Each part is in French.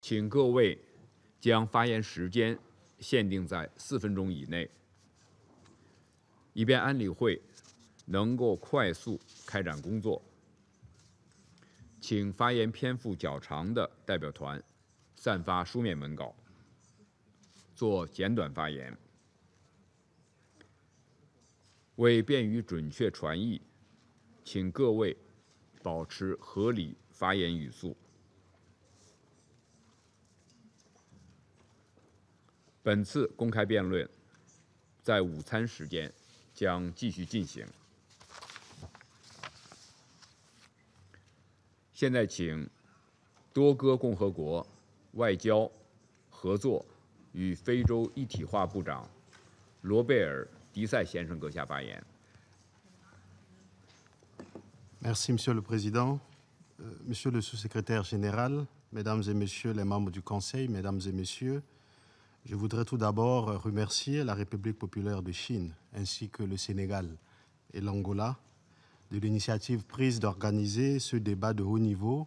请各位将发言时间限定在四分钟以内，以便安理会能够快速开展工作。请发言篇幅较长的代表团散发书面文稿，做简短发言。为便于准确传译，请各位保持合理发言语速。本次公开辩论在午餐时间将继续进行。现在请多哥共和国外交、合作与非洲一体化部长罗贝尔·迪塞先生阁下发言。Merci, Monsieur le Président. Monsieur le sous-secrétaire général, Mesdames et Messieurs les membres du Conseil, Mesdames et Messieurs, je voudrais tout d'abord remercier la République populaire de Chine ainsi que le Sénégal et l'Angola de l'initiative prise d'organiser ce débat de haut niveau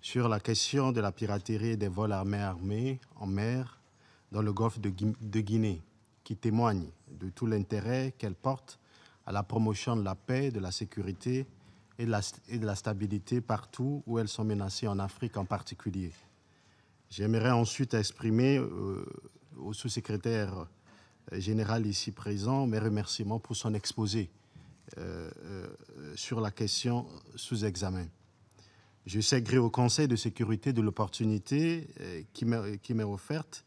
sur la question de la piraterie et des vols armés armés en mer dans le golfe de, Gui- de Guinée, qui témoigne de tout l'intérêt qu'elle porte à la promotion de la paix, de la sécurité et de la, et de la stabilité partout où elles sont menacées, en Afrique en particulier. J'aimerais ensuite exprimer euh, au sous-secrétaire euh, général ici présent mes remerciements pour son exposé euh, euh, sur la question sous examen. Je sais gré au Conseil de sécurité de l'opportunité qui m'est offerte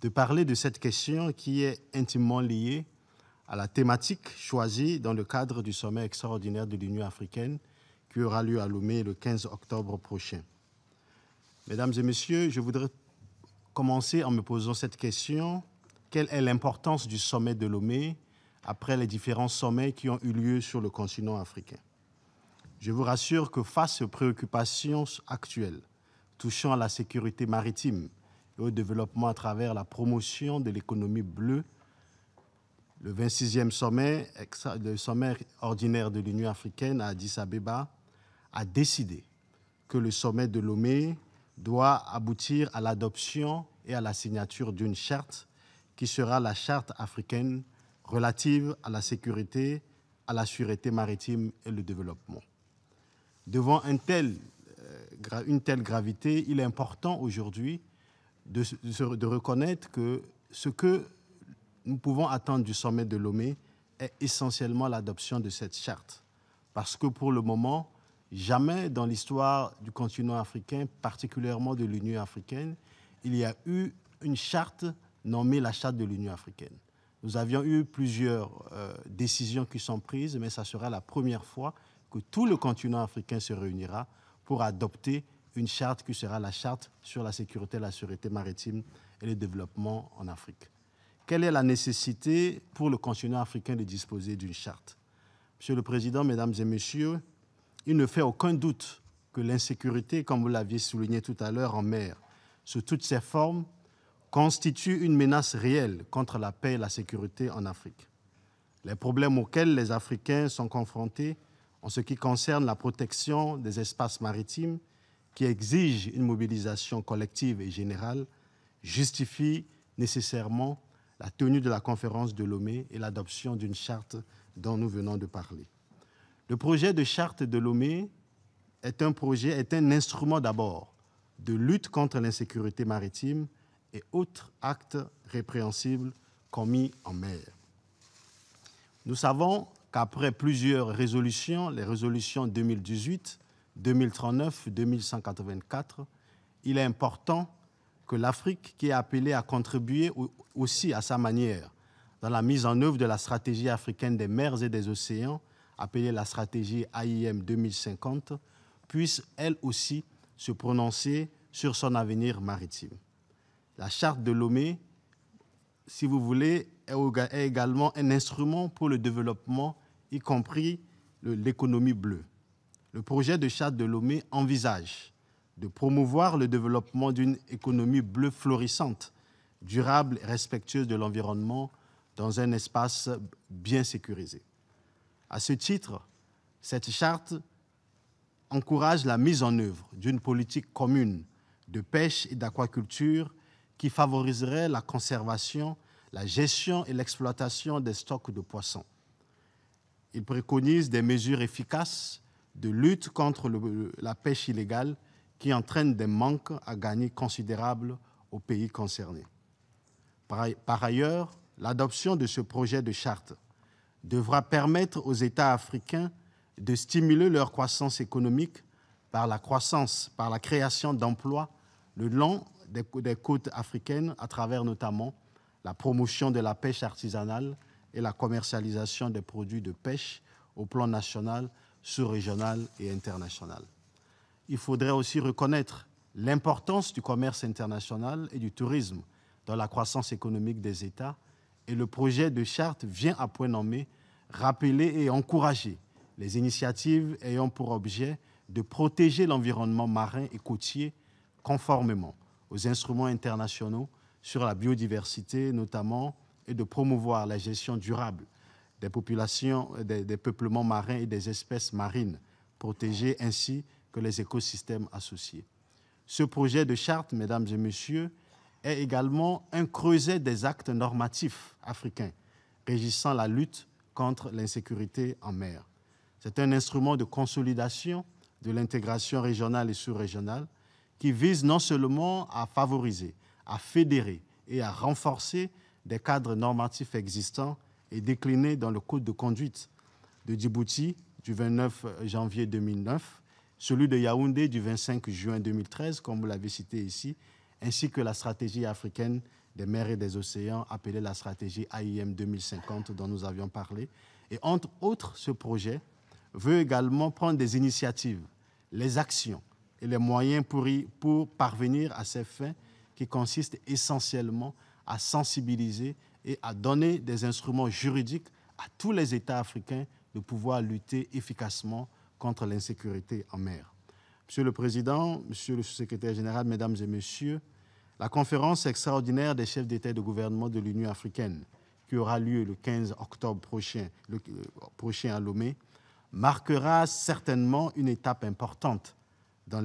de parler de cette question qui est intimement liée à la thématique choisie dans le cadre du sommet extraordinaire de l'Union africaine qui aura lieu à Lomé le 15 octobre prochain. Mesdames et Messieurs, je voudrais commencer en me posant cette question. Quelle est l'importance du sommet de Lomé après les différents sommets qui ont eu lieu sur le continent africain? Je vous rassure que face aux préoccupations actuelles touchant à la sécurité maritime et au développement à travers la promotion de l'économie bleue, le 26e sommet, le sommet ordinaire de l'Union africaine à Addis Abeba a décidé que le sommet de Lomé doit aboutir à l'adoption et à la signature d'une charte qui sera la charte africaine relative à la sécurité, à la sûreté maritime et le développement. Devant euh, une telle gravité, il est important aujourd'hui de, de reconnaître que ce que nous pouvons attendre du sommet de Lomé est essentiellement l'adoption de cette charte. Parce que pour le moment, jamais dans l'histoire du continent africain, particulièrement de l'Union africaine, il y a eu une charte nommée la charte de l'Union africaine. Nous avions eu plusieurs euh, décisions qui sont prises, mais ça sera la première fois que tout le continent africain se réunira pour adopter une charte qui sera la charte sur la sécurité, la sûreté maritime et le développement en Afrique. Quelle est la nécessité pour le continent africain de disposer d'une charte? Monsieur le Président, Mesdames et Messieurs, il ne fait aucun doute que l'insécurité, comme vous l'aviez souligné tout à l'heure en mer, sous toutes ses formes, constitue une menace réelle contre la paix et la sécurité en Afrique. Les problèmes auxquels les Africains sont confrontés en ce qui concerne la protection des espaces maritimes, qui exigent une mobilisation collective et générale, justifient nécessairement la tenue de la conférence de Lomé et l'adoption d'une charte dont nous venons de parler. Le projet de charte de Lomé est un est un instrument d'abord de lutte contre l'insécurité maritime et autres actes répréhensibles commis en mer. Nous savons qu'après plusieurs résolutions, les résolutions 2018, 2039, 2184, il est important que l'Afrique, qui est appelée à contribuer au- aussi à sa manière dans la mise en œuvre de la stratégie africaine des mers et des océans, appelée la stratégie AIM 2050, puisse elle aussi se prononcer sur son avenir maritime. La charte de Lomé, si vous voulez, est également un instrument pour le développement, y compris l'économie bleue. Le projet de charte de Lomé envisage de promouvoir le développement d'une économie bleue florissante, durable et respectueuse de l'environnement dans un espace bien sécurisé. À ce titre, cette charte encourage la mise en œuvre d'une politique commune de pêche et d'aquaculture qui favoriserait la conservation, la gestion et l'exploitation des stocks de poissons. Il préconise des mesures efficaces de lutte contre la pêche illégale qui entraîne des manques à gagner considérables aux pays concernés. Par ailleurs, l'adoption de ce projet de charte devra permettre aux États africains de stimuler leur croissance économique par la croissance, par la création d'emplois le long des, des côtes africaines à travers notamment la promotion de la pêche artisanale et la commercialisation des produits de pêche au plan national, sous-régional et international. Il faudrait aussi reconnaître l'importance du commerce international et du tourisme dans la croissance économique des États et le projet de charte vient à point nommé rappeler et encourager les initiatives ayant pour objet de protéger l'environnement marin et côtier conformément aux instruments internationaux sur la biodiversité notamment et de promouvoir la gestion durable des populations, des, peuplements marins et des espèces marines protégées ainsi que les écosystèmes associés. Ce projet de charte, mesdames et messieurs, est également un creuset des actes normatifs africains régissant la lutte contre l'insécurité en mer. C'est un instrument de consolidation de l'intégration régionale et sous-régionale qui vise non seulement à favoriser, à fédérer et à renforcer des cadres normatifs existants et déclinés dans le Code de conduite de Djibouti du 29 janvier 2009, celui de Yaoundé du 25 juin 2013, comme vous l'avez cité ici, ainsi que la stratégie africaine des mers et des océans, appelée la stratégie AIM 2050 dont nous avions parlé. Et entre autres, ce projet veut également prendre des initiatives, les actions et les moyens pour, y- pour parvenir à ces fins qui consistent essentiellement à sensibiliser et à donner des instruments juridiques à tous les États africains de pouvoir lutter efficacement contre l'insécurité en mer. Monsieur le Président, Monsieur le Secrétaire général, Mesdames et Messieurs, la conférence extraordinaire des chefs d'État et de gouvernement de l'Union africaine, qui aura lieu le 15 octobre euh, prochain à Lomé, marquera certainement une étape importante dans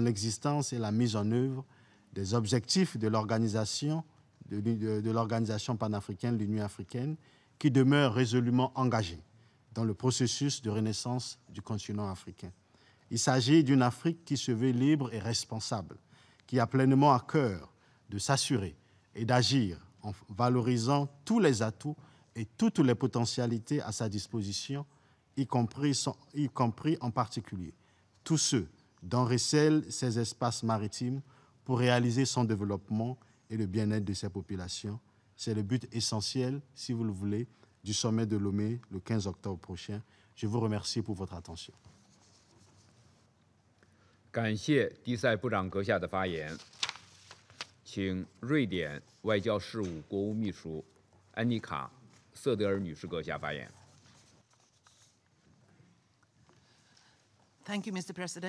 l'existence et la mise en œuvre des objectifs de l'organisation de, de- de panafricaine, l'Union africaine, qui demeure résolument engagée dans le processus de renaissance du continent africain. Il s'agit d'une Afrique qui se veut libre et responsable, qui a pleinement à cœur de s'assurer et d'agir en valorisant tous les atouts et toutes les potentialités à sa disposition, y compris, y compris en particulier tous ceux dont recèlent ces espaces maritimes pour réaliser son développement et le bien-être de ses populations. C'est le but essentiel, si vous le voulez, du sommet de Lomé le 15 octobre prochain. Je vous remercie pour votre attention. 感谢迪塞部长阁下的发言，请瑞典外交事务国务秘书安妮卡·瑟德尔女士阁下发言。Thank you, Mr. President.